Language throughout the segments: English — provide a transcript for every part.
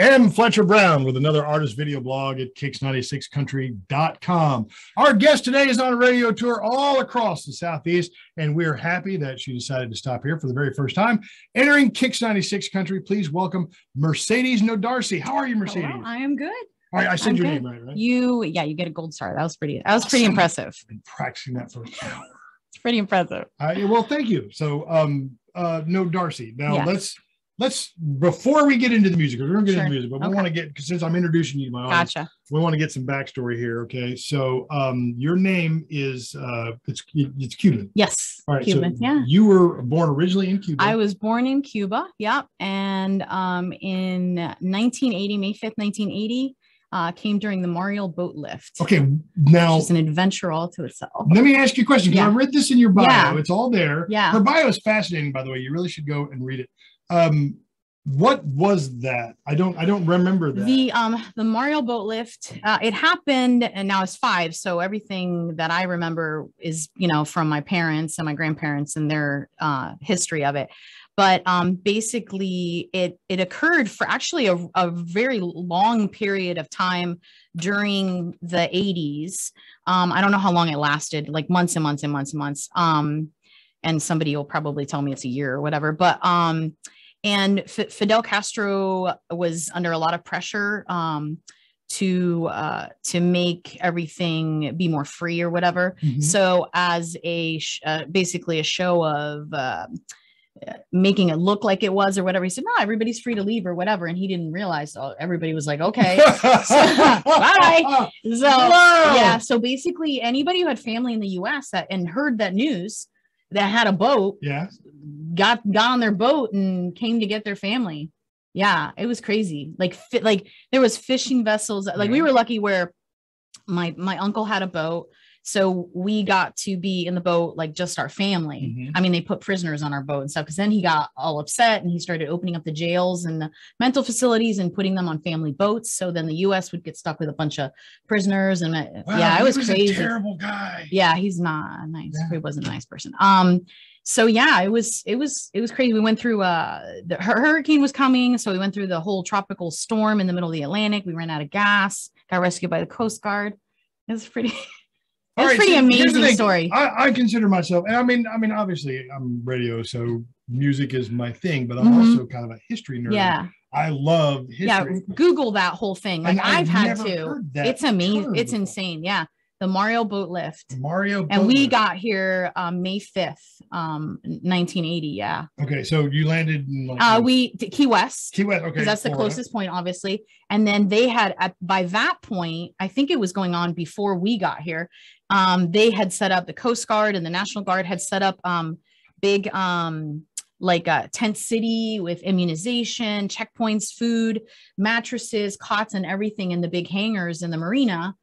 M. Fletcher Brown with another artist video blog at kix96country.com. Our guest today is on a radio tour all across the Southeast, and we're happy that she decided to stop here for the very first time. Entering KIX 96 Country, please welcome Mercedes Nodarse. How are you, Mercedes? Hello, I am good. All right, I said I'm your good. name right, right? You, yeah, you get a gold star. That was pretty. That was pretty Awesome. impressive. I've been practicing that for an hour. It's pretty impressive. Uh, well, thank you. So, um, uh, Nodarse. Now let's let's before we get into the music, we're gonna get Sure. into music, but we want to get 'cause since I'm introducing you to my audience, Gotcha. we want to get some backstory here. Okay, so um, your name is uh, it's it's Cuban. Yes, All right, Cuban. so yeah, you were born originally in Cuba. I was born in Cuba. Yep, and um, in 1980, May 5th, 1980, uh, came during the Mariel boat lift. okay, now it's an adventure all to itself. let me ask you a question. Yeah. I read this in your bio. Yeah. It's all there. Yeah. Her bio is fascinating, by the way. You really should go and read it. Um, what was that? I don't I don't remember that. The um the Mariel boat lift, uh, it happened and now it's five. So everything that I remember is, you know, from my parents and my grandparents and their uh history of it. But um basically it it occurred for actually a, a very long period of time during the 80s. Um, I don't know how long it lasted, like months and months and months and months. Um, and somebody will probably tell me it's a year or whatever. But um and F- Fidel Castro was under a lot of pressure um, to uh, to make everything be more free or whatever. Mhm. So, as a sh- uh, basically a show of uh, making it look like it was or whatever, he said, "No, everybody's free to leave or whatever," and he didn't realize. Oh, everybody was like, "Okay." Bye. So yeah, so basically, anybody who had family in the U.S. that and heard that news that had a boat Yeah. got got on their boat and came to get their family. Yeah, it was crazy. Like fit like there was fishing vessels. Like we were lucky where my my uncle had a boat. So we got to be in the boat like just our family. Mhm. I mean, they put prisoners on our boat and stuff because then he got all upset and he started opening up the jails and the mental facilities and putting them on family boats. So then the US would get stuck with a bunch of prisoners and uh, Wow, yeah, it was, a crazy terrible guy. yeah he's not nice Yeah. he wasn't a nice person um so yeah it was it was it was crazy we went through uh the hur- hurricane was coming so we went through the whole tropical storm in the middle of the atlantic we ran out of gas got rescued by the coast guard it was pretty All right, pretty the amazing story I, I consider myself, and I mean, I mean, obviously, I'm radio, so music is my thing, but I'm Mhm. also kind of a history nerd. yeah I love history. yeah google that whole thing like And I've i've had to it's amazing it's insane yeah the Mariel boat lift Mariel. and we Butler. got here um may 5th um 1980 yeah okay. So you landed in like, uh we key west Key West. Okay, because that's the closest point, obviously. And then they had at by that point, I think it was going on before we got here. Um, they had set up the Coast Guard and the National Guard had set up um big um like a tent city with immunization, checkpoints, food, mattresses, cots, and everything in the big hangars in the marina.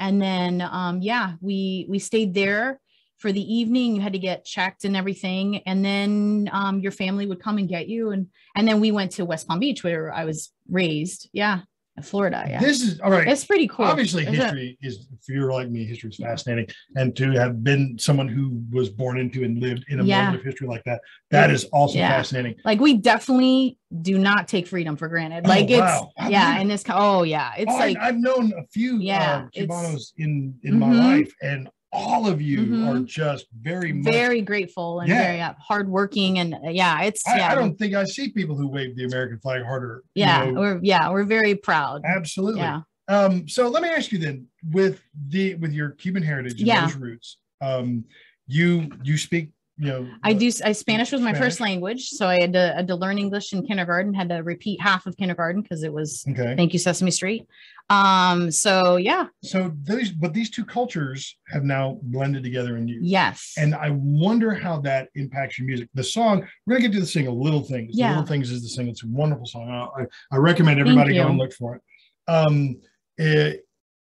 And then um yeah, we we stayed there for the evening. You had to get checked and everything. And then um your family would come and get you and and then we went to West Palm Beach where I was raised. Yeah. Florida. Yeah. This is all right. it's pretty cool. Obviously, Isn't history is, if you're like me, history is fascinating. And to have been someone who was born into and lived in a Yeah. moment of history like that, that is also Yeah. fascinating. Like we definitely do not take freedom for granted. Like Oh, it's wow. Yeah, in this oh yeah, it's Oh, like I, have known a few Yeah, uh, Cubanos in, in my Mhm. life, and all of you Mhm. are just very much. very grateful and Yeah. very uh, hardworking and uh, yeah, it's I, yeah, I don't think I see people who wave the American flag harder. you yeah, know. we're yeah, we're very proud. absolutely. Yeah. Um, so let me ask you then, with the with your Cuban heritage and Yeah. those roots, um, you you speak, you know, I do. I Spanish was my first language, so I had to, had to learn English in kindergarten. Had to repeat half of kindergarten because it was Okay. "Thank you, Sesame Street." Um. So yeah. So these, but these two cultures have now blended together in you. Yes. And I wonder how that impacts your music. The song, we're gonna get to the single, Little Things. Yeah. Little Things is the single. It's a wonderful song. I, I, recommend everybody go and look for it. Um, eh,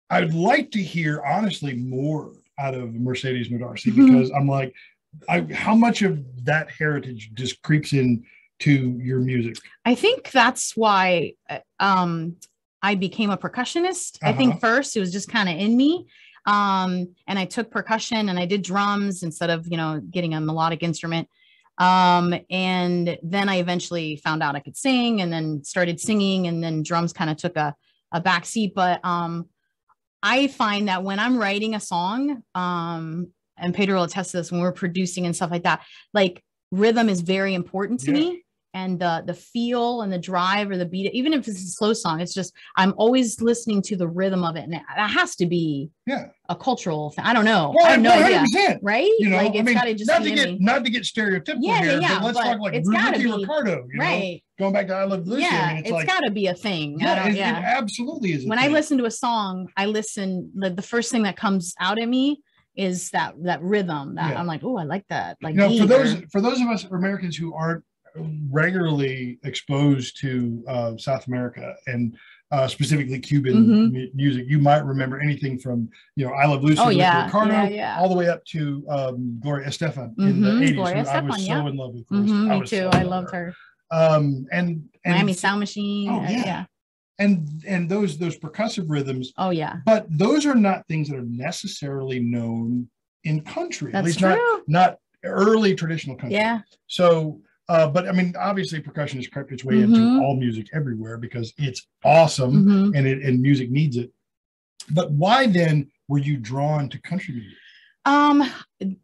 I'd like to hear honestly more out of Mercedes Mhm. because I'm like, I, how much of that heritage just creeps in to your music? I think that's why uh, um, I became a percussionist. I Uh-huh. think first it was just kind of in me. Um, and I took percussion and I did drums instead of, you know, getting a melodic instrument. Um, and then I eventually found out I could sing and then started singing and then drums kind of took a, a back seat. But um, I find that when I'm writing a song, um, and Pedro will attest to this when we're producing and stuff like that, like rhythm is very important to Yeah. me and the the feel and the drive or the beat even if it's a slow song it's just i'm always listening to the rhythm of it and it, that has to be Yeah. a cultural thing i don't know Well, i have no idea 100%. right You know, like I it's mean, got to just not to get me. not to get stereotypical Yeah, yeah, here, yeah, but let's but talk like it's gotta Ricky be- Ricardo, you know, right going back to I Love Lucy. I yeah mean, it's it's, like, got to be a thing I yeah, don't- it, it absolutely is. a when i listen to a song i listen the, the first thing that comes out at me is that that rhythm that Yeah. i'm like oh i like that like you know, for those for those of us Americans who aren't regularly exposed to uh, South America and uh, specifically Cuban Mhm. mu- music, you might remember anything from you know I Love Lucy, Oh, yeah, Ricardo, yeah, yeah. all the way up to um, Gloria Estefan in the Mhm, eighties. Gloria I was so in love with. Gloria Mhm, me too so i loved with her Um, and and miami sound machine Oh, uh, yeah. And and those those percussive rhythms, oh yeah but those are not things that are necessarily known in country. That's at least true not not early traditional country. yeah So, uh, but I mean, obviously, percussion has crept its way into Mhm. all music everywhere because it's awesome Mhm. and it and music needs it. But why then were you drawn to country music? Um,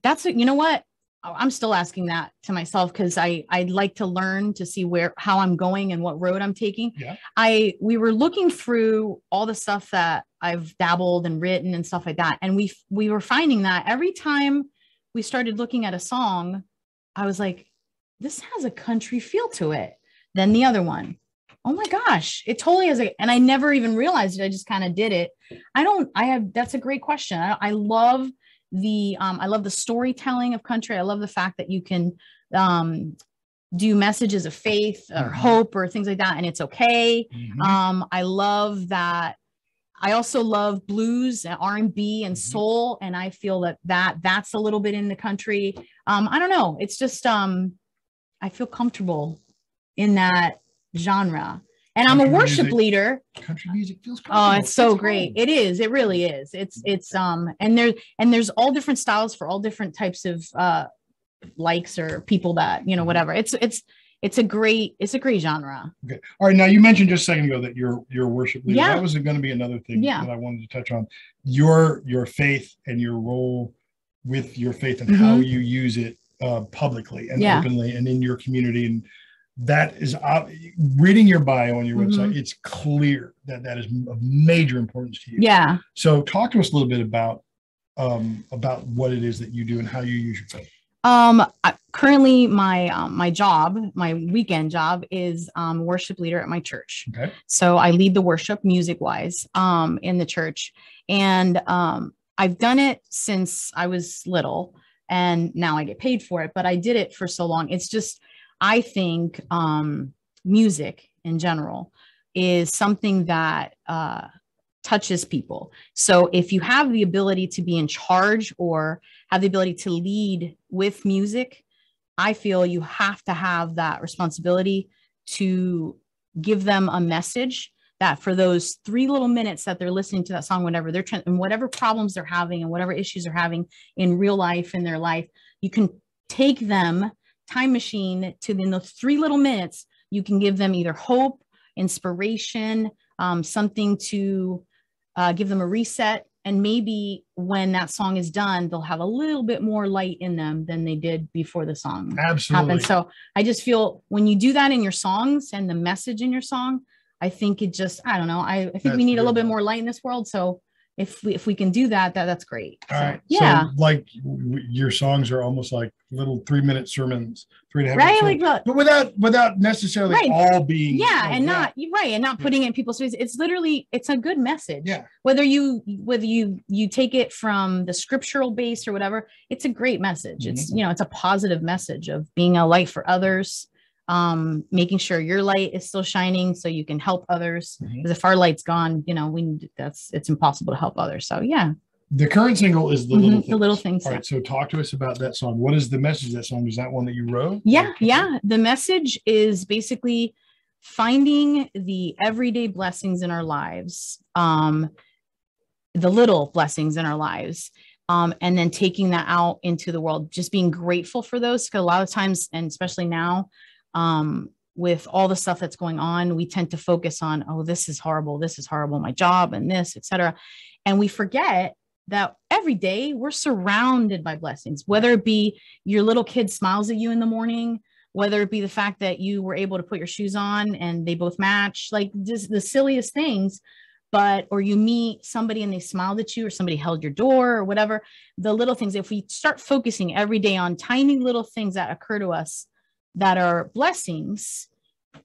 that's you know what Oh, I'm still asking that to myself because I I'd like to learn to see where how I'm going and what road I'm taking. Yeah. I we were looking through all the stuff that I've dabbled and written and stuff like that, and we we were finding that every time we started looking at a song, I was like, this has a country feel to it. Then the other one. Oh my gosh, it totally has a, and I never even realized it. I just kind of did it. I don't, I have, that's a great question. I, I love the, um, I love the storytelling of country. I love the fact that you can, um, do messages of faith or Mhm. hope or things like that. And it's okay. Mhm. Um, I love that. I also love blues and R and B and Mhm. soul, and I feel that that that's a little bit in the country. Um, I don't know. It's just um, I feel comfortable in that genre, and I'm a worship music. leader. country music feels. Oh, it's so It's great. home. It is. It really is. It's it's um, and there and there's all different styles for all different types of uh likes or people that you know Mhm. whatever. It's it's it's a great it's a great genre. Okay. All right. Now you mentioned just a second ago that you're you're a worship leader. Yeah. That was going to be another thing Yeah. that I wanted to touch on. Your your faith and your role with your faith and how you use it uh, publicly and Mm-hmm. Yeah. openly and in your community and that is ob- reading your bio on your website. Mm-hmm. It's clear that that is of major importance to you. Yeah. So talk to us a little bit about um, about what it is that you do and how you use your faith. Um, I- currently my um, my job, my weekend job is um, worship leader at my church. Okay. So I lead the worship music wise um, in the church, and um, I've done it since I was little, and now I get paid for it. But I did it for so long. It's just I think um, music in general is something that uh, touches people. So if you have the ability to be in charge or have the ability to lead with music, I feel you have to have that responsibility to give them a message that for those three little minutes that they're listening to that song, whatever they're trying, and whatever problems they're having and whatever issues they're having in real life in their life, you can take them time machine to in those three little minutes. You can give them either hope, inspiration, um, something to uh, give them a reset. And maybe when that song is done, they'll have a little bit more light in them than they did before the song Absolutely. happened. So I just feel when you do that in your songs and the message in your song, I think it just, I don't know. I, I think That's we need a little bit more light in this world. So if we, if we can do that, that that's great. All So, right. yeah. So like w- your songs are almost like little three minute sermons, three and a half right. Like, sermons, but without without necessarily Right. all being yeah. like and that. not, right. And not Yeah. putting it in people's face. It's literally, it's a good message. Yeah. Whether you, whether you, you take it from the scriptural base or whatever, it's a great message. It's, Mm-hmm. you know, it's a positive message of being a light for others. Um, making sure your light is still shining so you can help others. Because if our light's gone, you know, we that's it's impossible to help others. So yeah, The current single is the Mhm, little the little things. All right. So talk to us about that song. What is the message of that song? Is that one that you wrote? Yeah, yeah. The message is basically finding the everyday blessings in our lives, um, the little blessings in our lives, um, and then taking that out into the world, just being grateful for those. Because a lot of times, and especially now, um, with all the stuff that's going on, we tend to focus on, oh, this is horrible, this is horrible, my job and this, etc. And we forget that every day we're surrounded by blessings, whether it be your little kid smiles at you in the morning, whether it be the fact that you were able to put your shoes on and they both match, like just the silliest things but or you meet somebody and they smiled at you or somebody held your door or whatever the little things if we start focusing every day on tiny little things that occur to us that are blessings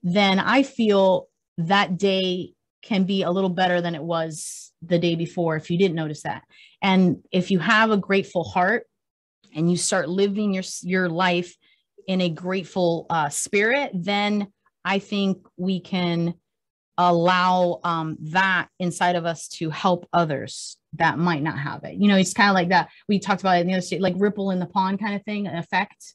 then i feel that day can be a little better than it was the day before if you didn't notice that and if you have a grateful heart and you start living your your life in a grateful uh, spirit then i think we can allow um, that inside of us to help others that might not have it. You know, it's kind of like that. We talked about it in the other state, like ripple in the pond kind of thing, an effect.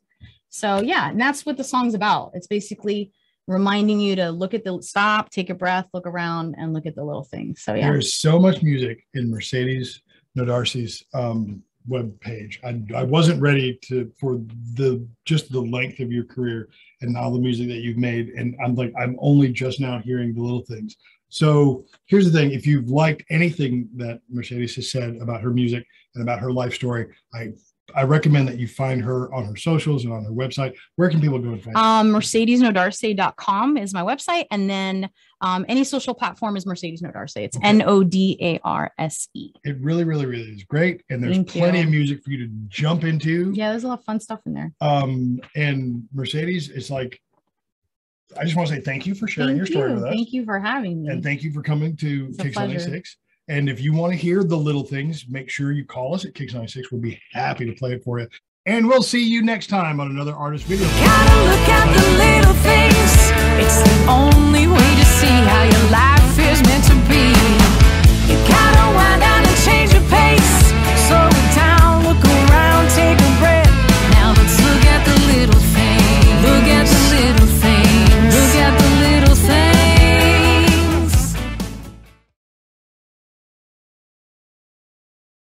So yeah, and that's what the song's about. It's basically reminding you to look at the stop, take a breath, look around, and look at the little things. So yeah, there's so much music in Mercedes Nodarse's um, web page. I, I wasn't ready to for the just the length of your career and all the music that you've made. And I'm like, I'm only just now hearing the little things. So here's the thing: if you've liked anything that Mercedes has said about her music and about her life story, I I recommend that you find her on her socials and on her website. Where can people go and find her? um, MercedesNodarse.com is my website. And then um, any social platform is Mercedes Nodarse. It's N O D A R S E. It really, really, really is great. And there's Thank plenty you. of music for you to jump into. Yeah, there's a lot of fun stuff in there. Um, and Mercedes, it's like, I just want to say thank you for sharing thank your story you. with us. Thank you for having me. And thank you for coming to KIX 96. And if you want to hear the little things, make sure you call us at KIX 96. We'll be happy to play it for you. And we'll see you next time on another artist video.